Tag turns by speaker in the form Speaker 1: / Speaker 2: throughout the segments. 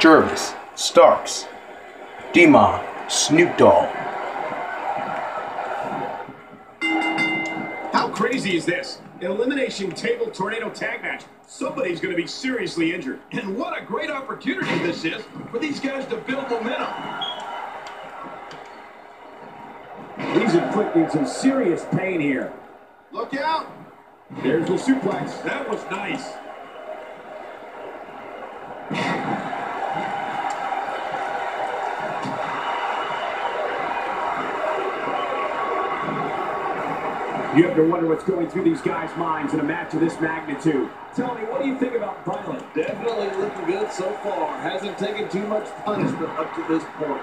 Speaker 1: Jervis, Starks, D-Mob, Snoop Dogg.
Speaker 2: How crazy is this? An elimination table tornado tag match. Somebody's going to be seriously injured.
Speaker 3: And what a great opportunity this is for these guys to build momentum.
Speaker 2: He's inflicting some serious pain here.
Speaker 3: Look out.
Speaker 2: There's the suplex.
Speaker 3: That was nice.
Speaker 2: You have to wonder what's going through these guys' minds in a match of this magnitude. Tell me, what do you think about Violent?
Speaker 4: Definitely looking good so far. Hasn't taken too much punishment up to this point.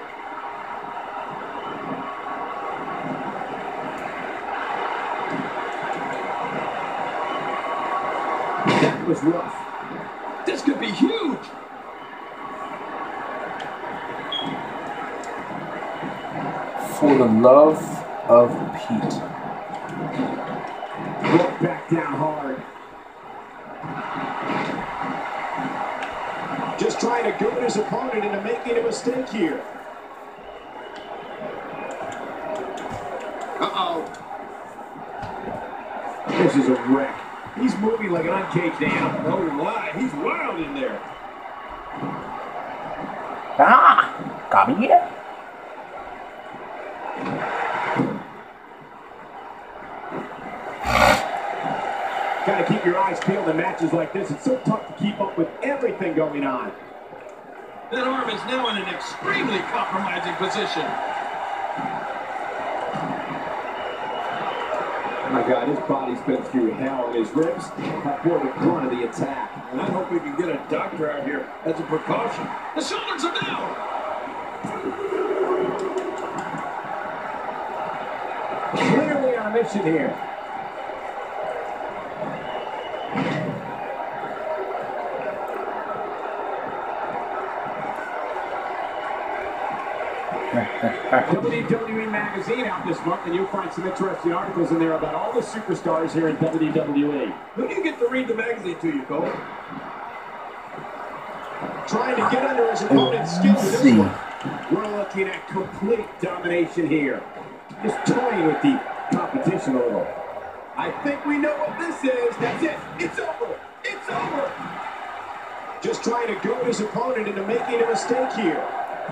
Speaker 2: That was rough.
Speaker 3: This could be huge.
Speaker 1: For the love of Pete.
Speaker 2: Back down hard. Just trying to goad his opponent into making a mistake here.
Speaker 3: Uh-oh.
Speaker 2: This is a wreck. He's moving like an uncaged animal.
Speaker 3: Oh, my. He's wild in there.
Speaker 1: Ah, got me here.
Speaker 2: Got to keep your eyes peeled in matches like this. It's so tough to keep up with everything going on.
Speaker 3: That arm is now in an extremely compromising position.
Speaker 2: Oh my God, his body's been through hell, and his ribs have bore the brunt of the attack.
Speaker 3: And I hope we can get a doctor out here as a precaution. The shoulders are down.
Speaker 2: Clearly on a mission here. WWE Magazine out this month, and you'll find some interesting articles in there about all the superstars here in WWE.
Speaker 3: Who do you get to read the magazine to you, Cole?
Speaker 2: Trying to get under his opponent's skin with this
Speaker 1: See.
Speaker 2: one. We're looking at complete domination here. Just toying with the competition a little.
Speaker 3: I think we know what this is. That's it. It's over. It's over.
Speaker 2: Just trying to goad his opponent into making a mistake here.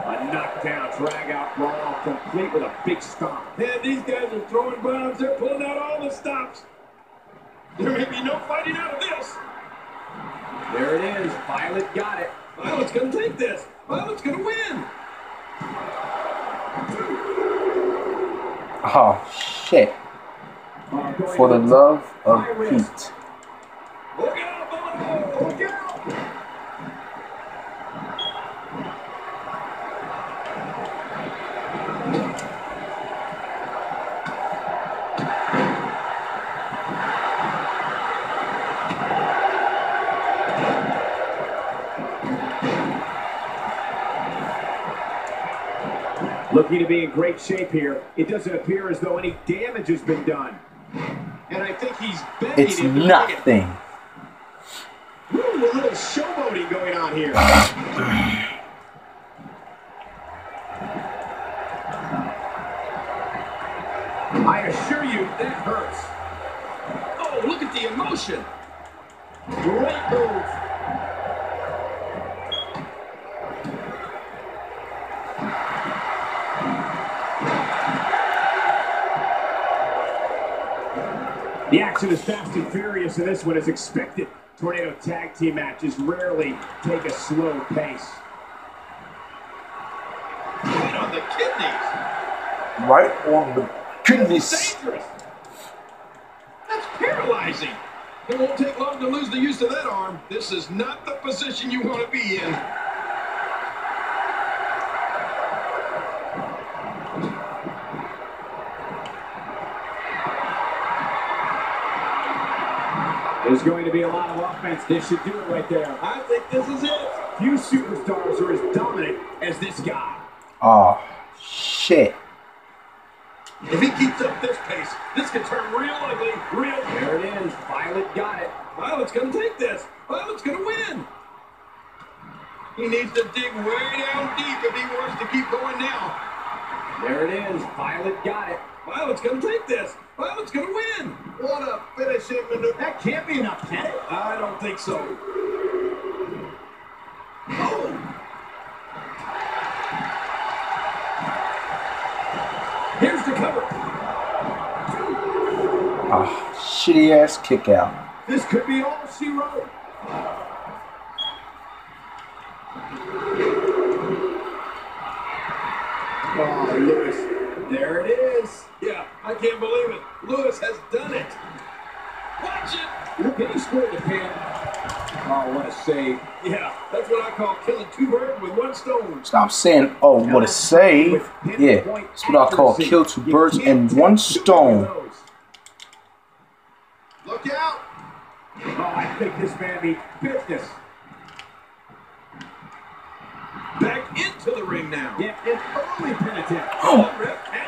Speaker 2: A knockdown, drag-out brawl, complete with a big stomp.
Speaker 3: Man, these guys are throwing bombs. They're pulling out all the stops. There may be no fighting out of this.
Speaker 2: There it is. Violet got it.
Speaker 3: Violet's going to take this. Violet's going to win.
Speaker 1: Oh, shit.
Speaker 2: Uh,
Speaker 1: For the love of. Pete.
Speaker 3: Look out below.
Speaker 2: Look out! Looking to be in great shape here. It doesn't appear as though any damage has been done.
Speaker 3: And I think he's begging
Speaker 1: It's nothing.
Speaker 2: Ooh, a little showboating going on here. I assure you, that hurts.
Speaker 3: Oh, look at the emotion.
Speaker 2: Great move. The action is fast and furious, and this one is expected. Tornado tag team matches rarely take a slow pace.
Speaker 3: Right on the kidneys.
Speaker 1: Right on the kidneys.
Speaker 3: Dangerous. That's paralyzing. It won't take long to lose the use of that arm. This is not the position you want to be in.
Speaker 2: There's going to be a lot of offense. This should do it right there.
Speaker 3: I think this is it.
Speaker 2: Few superstars are as dominant as this guy.
Speaker 1: Oh, shit.
Speaker 3: If he keeps up this pace, this could turn real ugly, real
Speaker 2: There it is. Violet got it.
Speaker 3: Violet's gonna take this. Violet's gonna win. He needs to dig way down deep if he wants to keep going now.
Speaker 2: There it is. Violet got it.
Speaker 3: Violet's going to take this. Violet's going to win. What a finishing maneuver.
Speaker 2: That can't be enough, can it?
Speaker 3: I don't think so. Oh,
Speaker 2: Here's the cover.
Speaker 1: Ah, shitty ass kick out.
Speaker 2: This could be all she wrote. Oh, Lewis. There it is.
Speaker 3: yeah, I can't believe it. Lewis has done it. Watch it.
Speaker 2: Look, he scored the pin. Oh, what a save.
Speaker 3: Yeah, that's what I call killing two birds with one stone.
Speaker 1: Stop saying, oh, what a save. Yeah, that's what I call kill two birds in one stone.
Speaker 3: Look out.
Speaker 2: Oh, I think this man means business.
Speaker 3: Back into the ring now.
Speaker 2: Yeah, an early pin attempt.
Speaker 3: Oh.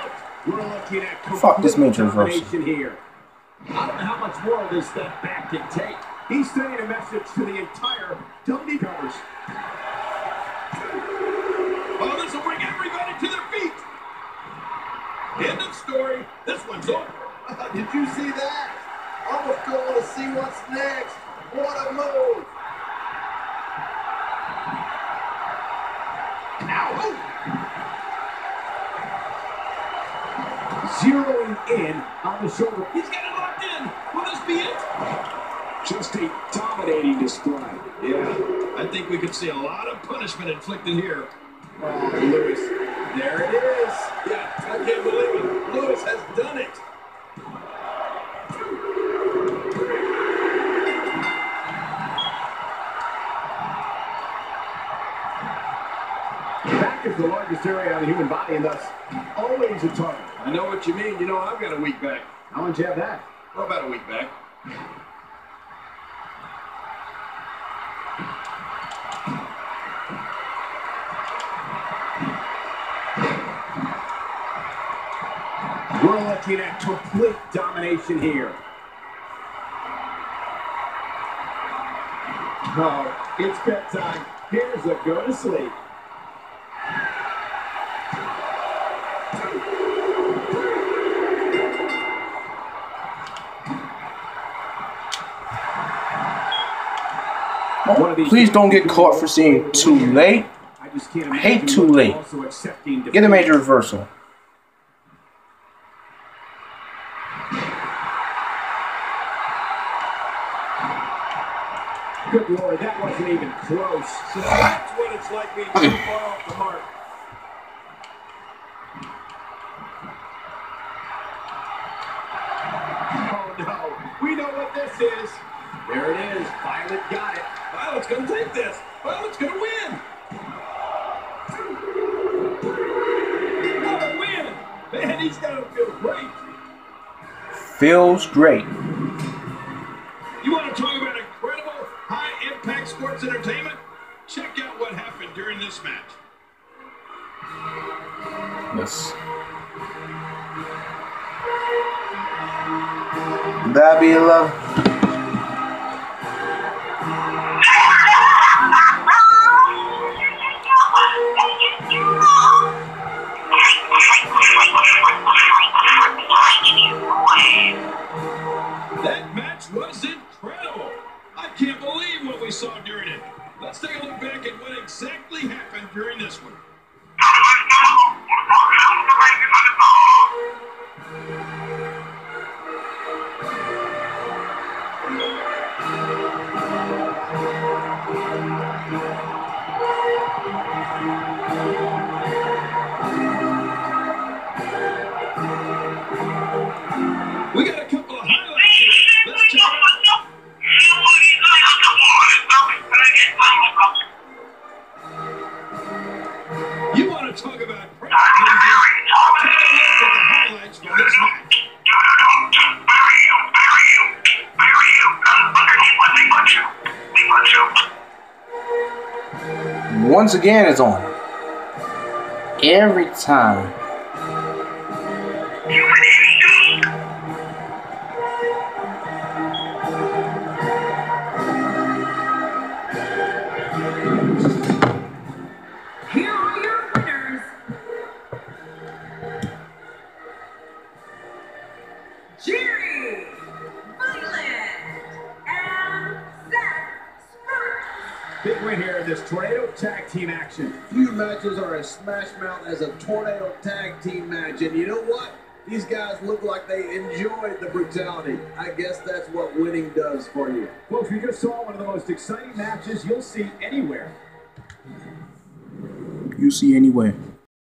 Speaker 2: We're looking at
Speaker 1: Fuck this major
Speaker 2: domination here. I don't know how much more of this step back can take. He's sending a message to the entire WWE covers.
Speaker 3: Oh, this will bring everybody to their feet. End of story. This one's over.
Speaker 4: Did you see that? Almost don't want to see what's next. What a move.
Speaker 2: Zeroing in on the shoulder.
Speaker 3: He's got it locked in. Will this be it?
Speaker 2: Just a dominating display.
Speaker 3: Yeah, I think we could see a lot of punishment inflicted here.
Speaker 2: Oh, Lewis. There it is.
Speaker 3: Yeah, I can't believe it. Lewis has done it.
Speaker 2: Back is the largest area on the human body and thus always a target.
Speaker 3: I know what you mean. You know, I've got a week back.
Speaker 2: How long do you have that?
Speaker 3: Well, about a week back.
Speaker 2: We're looking at complete domination here. Oh, it's bedtime. Here's a go to sleep.
Speaker 1: Please don't get caught for seeing too late.
Speaker 2: I just can't
Speaker 1: I hate too late. Get a major reversal.
Speaker 2: Good lord, that wasn't even close.
Speaker 3: So that's what it's like being too far off the mark.
Speaker 2: Oh no, we know what this is. There it is. Violet.
Speaker 3: Violet's going to take this. Violet's going to win. What a win. Man, he's got to feel great.
Speaker 1: Feels great.
Speaker 3: You want to talk about incredible high-impact sports entertainment? Check out what happened during this match.
Speaker 1: Yes. That be love.
Speaker 3: That match was incredible. I can't believe what we saw during it. Let's take a look back at what exactly happened during this one.
Speaker 1: Once again, it's on. Every time.
Speaker 2: Big win here in this tornado tag team action.
Speaker 3: Few matches are as smash mouth as a tornado tag team match, and you know what? These guys look like they enjoyed the brutality. I guess that's what winning does for you.
Speaker 2: Folks, we just saw one of the most exciting matches you'll see anywhere.
Speaker 1: You see anywhere.